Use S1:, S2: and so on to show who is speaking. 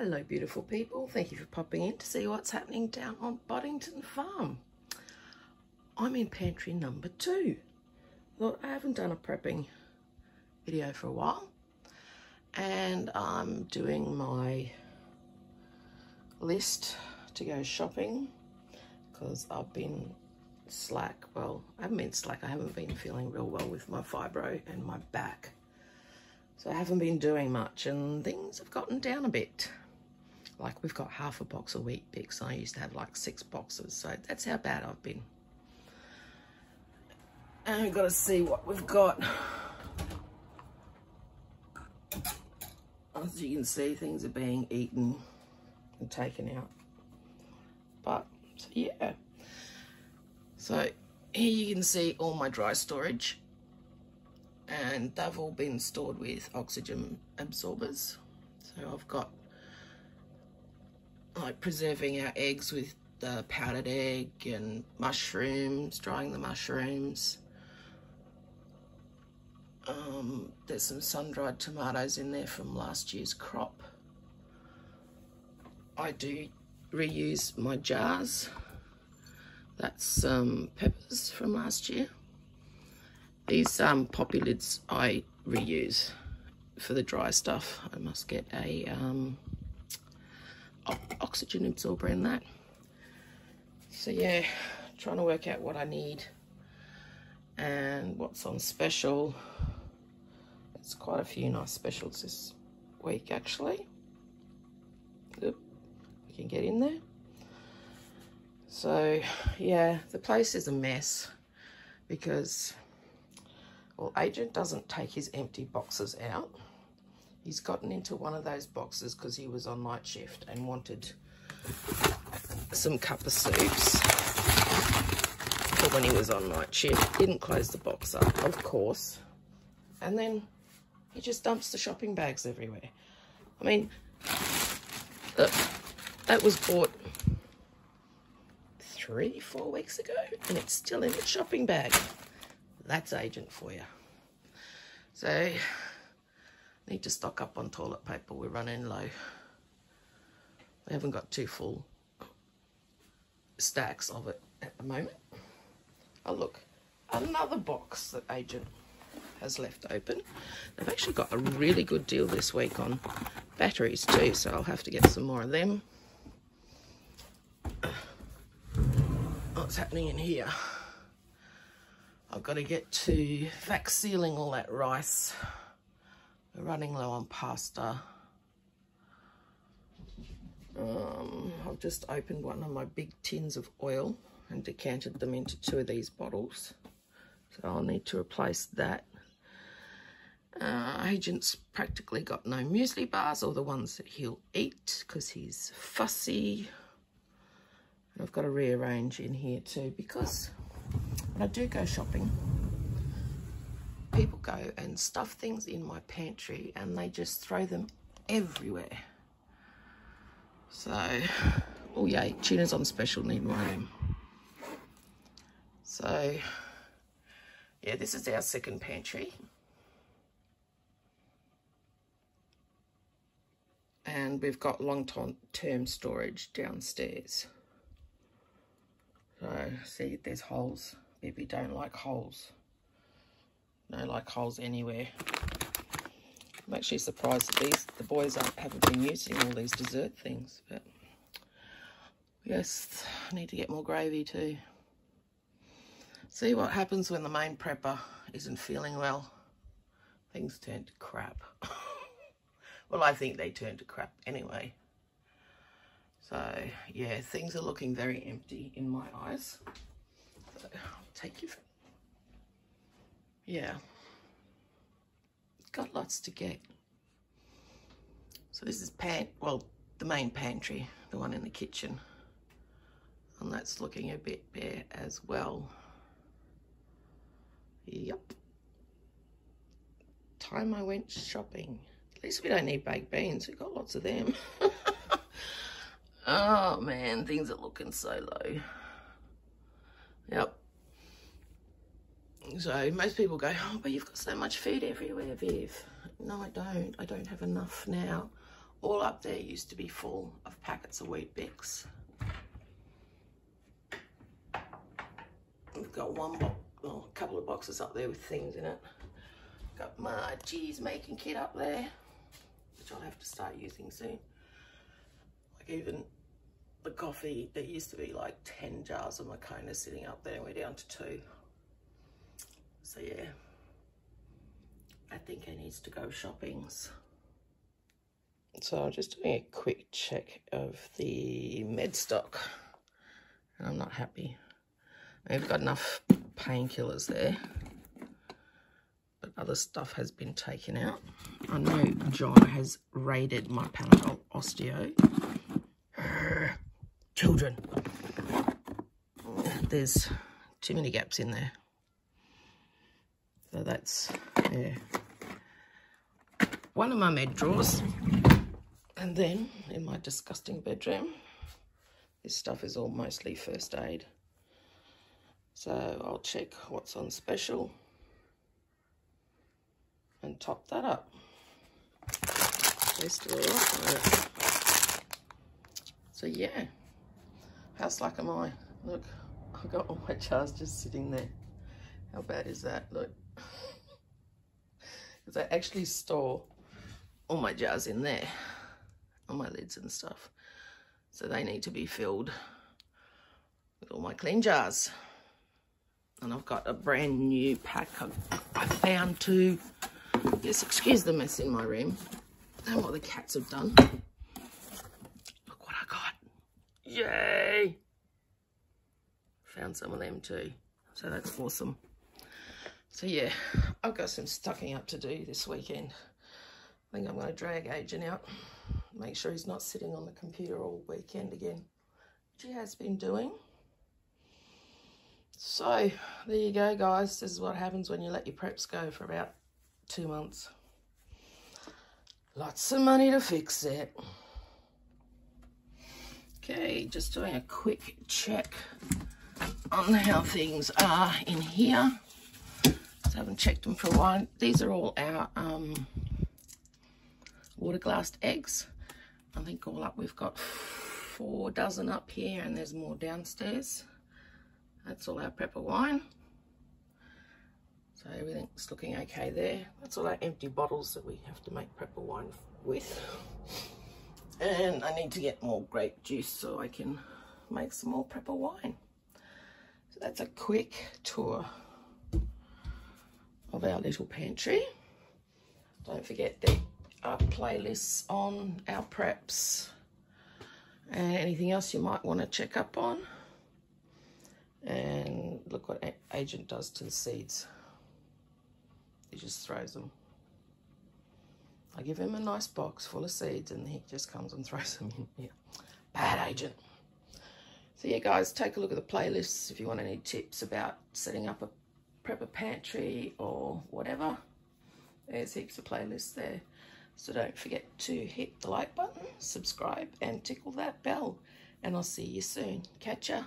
S1: Hello, beautiful people. Thank you for popping in to see what's happening down on Boddington Farm. I'm in pantry number two. Look, I haven't done a prepping video for a while. And I'm doing my list to go shopping because I've been slack. Well, I haven't been slack. I haven't been feeling real well with my fibro and my back. So I haven't been doing much and things have gotten down a bit. Like we've got half a box of Weet-Bix. I used to have like six boxes. So that's how bad I've been. And we've got to see what we've got. As you can see, things are being eaten and taken out. But, so yeah. So, here you can see all my dry storage. And they've all been stored with oxygen absorbers. So I've got like preserving our eggs with the powdered egg and mushrooms, drying the mushrooms. Um, there's some sun-dried tomatoes in there from last year's crop. I do reuse my jars. That's um, peppers from last year. These um, poppy lids I reuse for the dry stuff. I must get a um, oxygen absorber in that. So yeah, trying to work out what I need and what's on special. It's quite a few nice specials this week actually. Oop, we can get in there. So yeah, the place is a mess because well, agent doesn't take his empty boxes out he's gotten into one of those boxes because he was on night shift and wanted some cup of soups for when he was on night shift. Didn't close the box up, of course. And then he just dumps the shopping bags everywhere. I mean, look, that was bought three, four weeks ago, and it's still in the shopping bag. That's agent for you. So Need to stock up on toilet paper. We're running low. We haven't got two full stacks of it at the moment. Oh, look. Another box that Agent has left open. They've actually got a really good deal this week on batteries too, so I'll have to get some more of them. What's happening in here? I've got to get to vac sealing all that rice. We're running low on pasta. Um, I've just opened one of my big tins of oil and decanted them into two of these bottles. So I'll need to replace that. Uh, agent's practically got no muesli bars or the ones that he'll eat because he's fussy. And I've got to rearrange in here too because I do go shopping, people go and stuff things in my pantry and they just throw them everywhere. So, oh yay, tuna's on special, need one of them. So, yeah, this is our second pantry. And we've got long-term storage downstairs. So, see, there's holes. Maybe don't like holes no like holes anywhere. I'm actually surprised that these the boys haven't been using all these dessert things, but yes, I need to get more gravy too. See what happens when the main prepper isn't feeling well. Things turn to crap. well, I think they turn to crap anyway. So, yeah, things are looking very empty in my eyes. So, I'll take you yeah, got lots to get. So this is pant, well, the main pantry, the one in the kitchen. And that's looking a bit bare as well. Yep. Time I went shopping. At least we don't need baked beans. We've got lots of them. oh man, things are looking so low. Yep. So most people go, oh, but you've got so much food everywhere, Viv. No, I don't. I don't have enough now. All up there used to be full of packets of Weet-Bix. We've got one box, well, a couple of boxes up there with things in it. Got my cheese making kit up there, which I'll have to start using soon. Like even the coffee, there used to be like 10 jars of Moccona sitting up there and we're down to two. So yeah, I think I needs to go shoppings. So I'm just doing a quick check of the med stock. And I'm not happy. We've got enough painkillers there. But other stuff has been taken out. I know John has raided my Panadol Osteo. children. There's too many gaps in there. So that's, yeah. One of my med drawers. And then in my disgusting bedroom, this stuff is all mostly first aid. So I'll check what's on special and top that up. So yeah, how slack am I? Look, I've got all my jars just sitting there. How bad is that? Look. Because I actually store all my jars in there All my lids and stuff. So they need to be filled with all my clean jars. And I've got a brand new pack of, I found too. Yes, excuse the mess in my room and what the cats have done. Look what I got. Yay! Found some of them too. So that's awesome. So yeah, I've got some stocking up to do this weekend. I think I'm going to drag Agent out make sure he's not sitting on the computer all weekend again, which he has been doing. So, there you go, guys. This is what happens when you let your preps go for about two months. Lots of money to fix it. Okay, just doing a quick check on how things are in here. Haven't checked them for a while. These are all our um, water glassed eggs. I think all up we've got four dozen up here and there's more downstairs. That's all our prepper wine. So everything's looking okay there. That's all our empty bottles that we have to make prepper wine with. And I need to get more grape juice so I can make some more prepper wine. So that's a quick tour of our little pantry. Don't forget that our uh, playlists on our preps and anything else you might want to check up on. And look what Agent does to the seeds. He just throws them. I give him a nice box full of seeds and he just comes and throws them in here. Bad Agent. So yeah, guys, take a look at the playlists if you want any tips about setting up a prepper pantry or whatever. There's heaps of playlists there. So don't forget to hit the like button, subscribe, and tickle that bell. And I'll see you soon. Catch ya.